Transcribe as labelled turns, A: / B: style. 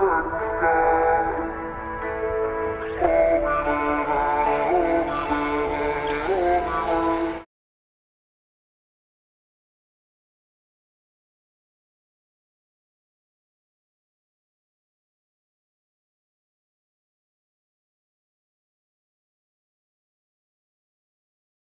A: understand.